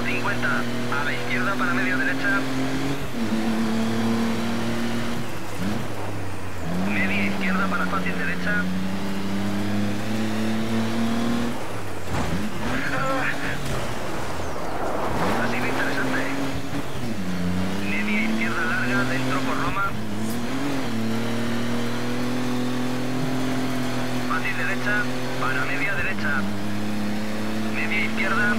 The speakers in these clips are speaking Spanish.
A la izquierda para media derecha. Media izquierda para fácil derecha. Ha sido interesante. Media izquierda larga, dentro por Roma. Fácil derecha, para media derecha. Media izquierda.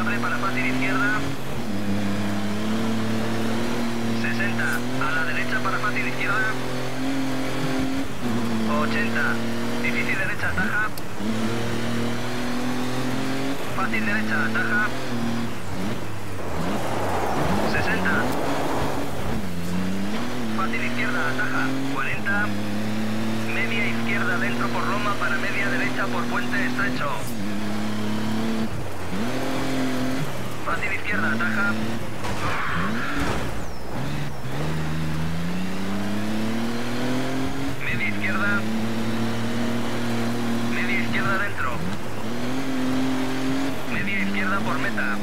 Abre para fácil izquierda. 60. A la derecha para fácil izquierda. 80. Difícil derecha ataja. Fácil derecha ataja. 60. Fácil izquierda ataja. 40. Media izquierda dentro por Roma para media derecha por puente estrecho. Fácil izquierda ataja. Media izquierda. Media izquierda dentro. Media izquierda por meta.